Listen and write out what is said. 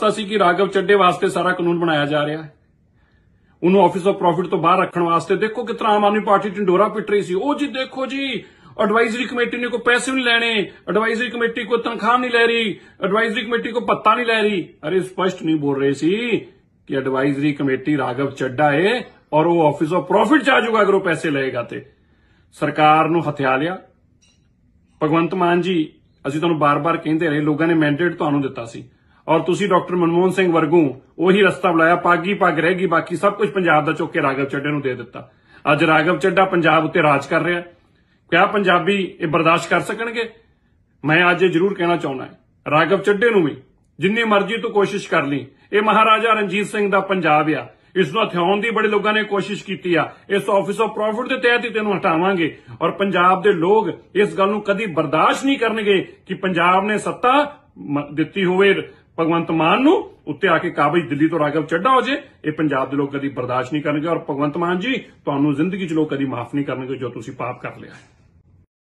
ਦੱਸਦਾ ਸੀ ਕਿ ਰਾਘਵ ਚੱਡੇ ਵਾਸਤੇ ਸਾਰਾ ਕਾਨੂੰਨ ਬਣਾਇਆ ਜਾ ਰਿਹਾ ਹੈ। ਉਹਨੂੰ ਆਫਿਸ ਆਫ ਪ੍ਰੋਫਿਟ ਤੋਂ ਬਾਹਰ ਰੱਖਣ ਵਾਸਤੇ ਦੇਖੋ ਕਿਸ ਤਰ੍ਹਾਂ ਆਮ ਆਦਮੀ ਪਾਰਟੀ ਢਿੰਡੋਰਾ ਪਿੱਟ ਰਹੀ ਸੀ। ਉਹ ਜੀ ਦੇਖੋ ਜੀ ਐਡਵਾਈਜ਼ਰੀ ਕਮੇਟੀ ਨੇ ਕੋਈ ਪੈਸੇ ਨਹੀਂ ਲੈਣੇ ਐਡਵਾਈਜ਼ਰੀ ਕਮੇਟੀ ਕੋਈ ਤਨਖਾਹ ਨਹੀਂ ਲੈ ਰਹੀ ਐਡਵਾਈਜ਼ਰੀ ਕਮੇਟੀ ਕੋਈ ਪੱਤਾ ਨਹੀਂ ਲੈ ਰਹੀ। ਅਰੇ ਸਪਸ਼ਟ ਨਹੀਂ ਬੋਲ ਰਹੇ ਸੀ ਕਿ ਐਡਵਾਈਜ਼ਰੀ ਕਮੇਟੀ ਰਾਘਵ ਚੱਡਾ ਏ ਔਰ ਉਹ ਆਫਿਸ ਆਫ ਪ੍ਰੋਫਿਟ ਚ ਆ ਜਾਊਗਾ ਅਗਰ ਉਹ ਪੈਸੇ ਲਏਗਾ ਤੇ। ਸਰਕਾਰ ਨੂੰ ਹਥਿਆ ਲਿਆ। ਭਗਵੰਤ ਮਾਨ ਜੀ, ਅਸੀਂ ਤੁਹਾਨੂੰ ਬਾਰ-ਬਾਰ ਕਹਿੰਦੇ ਰਹੇ, ਲੋਕਾਂ ਨੇ ਮੈਂਡੇਟ ਤੁਹਾਨੂੰ ਦਿੱਤਾ ਸੀ। ਔਰ ਤੁਸੀਂ ਡਾਕਟਰ ਮਨਮੋਹਨ ਸਿੰਘ ਵਰਗੂ ਉਹੀ ਰਸਤਾ ਬੁਲਾਇਆ ਪਾਗੀ ਪੱਗ ਰਹੇਗੀ ਬਾਕੀ ਸਭ ਕੁਝ ਪੰਜਾਬ ਦਾ ਚੁੱਕ ਕੇ ਰਾਘਵ ਚੱਡੇ ਨੂੰ ਦੇ ਦਿੱਤਾ। ਅੱਜ ਰਾਘਵ ਚੱਡਾ ਪੰਜਾਬ ਉੱਤੇ ਰਾਜ ਕਰ ਰਿਹਾ ਕਿਆ ਪੰਜਾਬੀ ਇਹ ਬਰਦਾਸ਼ਤ ਕਰ ਸਕਣਗੇ? ਮੈਂ ਅੱਜ ਇਹ ਜ਼ਰੂਰ ਕਹਿਣਾ ਚਾਹੁੰਦਾ ਹਾਂ ਰਾਘਵ ਚੱਡੇ ਨੂੰ ਵੀ, ਜਿੰਨੀ ਮਰਜ਼ੀ ਤੂੰ ਕੋਸ਼ਿਸ਼ ਕਰ ਲਈ। ਇਹ ਮਹਾਰਾਜਾ ਰਣਜੀਤ ਸਿੰਘ ਦਾ ਪੰਜਾਬ ਆ। ਇਸ ਨੂੰ ਹਥਿਆਉਣ ਦੀ ਬੜੇ ਲੋਕਾਂ ਨੇ ਕੋਸ਼ਿਸ਼ ਕੀਤੀ ਆ। ਇਸ ਆਫਿਸ ਆਫ ਪ੍ਰੋਫਿਟ ਦੇ ਤਹਿਤ ਹੀ ਤੈਨੂੰ ਹਟਾਵਾਂਗੇ। ਔਰ ਪੰਜਾਬ ਦੇ ਲੋਕ ਇਸ ਗੱਲ ਨੂੰ ਕਦੀ ਬਰਦਾਸ਼ਤ ਨਹੀਂ ਕਰਨਗੇ ਕਿ ਪੰਜਾਬ ਨੇ ਸੱਤਾ ਦਿੱਤੀ ਹੋਵੇ ਭਗਵੰਤ ਮਾਨ ਨੂੰ ਉੱਤੇ ਆ ਕੇ ਕਾਬਜ ਦਿੱਲੀ ਤੋਂ ਰਾਘਵ ਚੱਡਾ ਹੋ ਜੇ, ਇਹ ਪੰਜਾਬ ਦੇ ਲੋਕ ਕਦੀ ਬਰਦਾਸ਼ਤ ਨਹੀਂ ਕਰਨਗੇ ਔਰ ਭਗਵੰਤ ਮਾਨ ਜੀ, ਤੁਹਾਨੂੰ ਜ਼ਿੰਦਗੀ 'ਚ ਲੋਕ ਕਦੀ ਮਾਫ ਨਹੀਂ ਕਰਨਗੇ ਜੋ ਤੁਸੀਂ ਪਾਪ ਕਰ ਲਿਆ ਹੈ।